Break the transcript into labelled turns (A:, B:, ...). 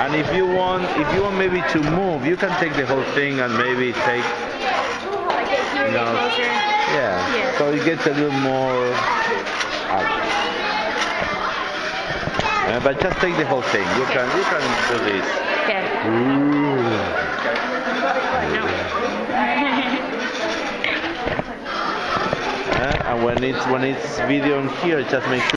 A: And if you want, if you want maybe to move, you can take the whole thing and maybe take, you know, yeah. So it gets a little more. Uh, but just take the whole thing. You can, you can do this.
B: Okay.
A: Uh, and when it's when it's video on here, just make sure.